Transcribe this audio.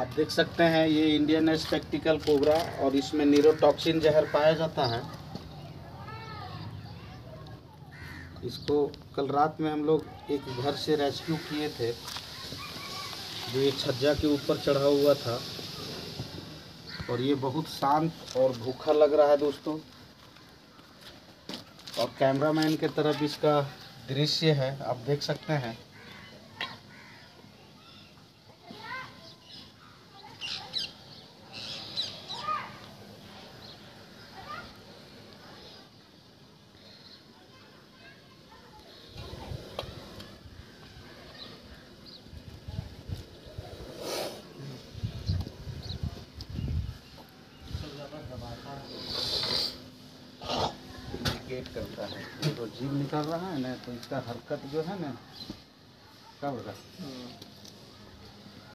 आप देख सकते हैं ये इंडियन स्पेक्टिकल कोबरा और इसमें नीरोटॉक्सिन जहर पाया जाता है। इसको कल रात में हम लोग एक घर से रेस्क्यू किए थे, जो एक छज्जा के ऊपर चढ़ा हुआ था। और ये बहुत शांत और भूखा लग रहा है दोस्तों। और कैमरामैन के तरफ़ इसका दृश्य है, आप देख सकते हैं। इंडिकेट करता है। तो जीव निकल रहा है ना तो इसका हरकत जो है ना कब रहा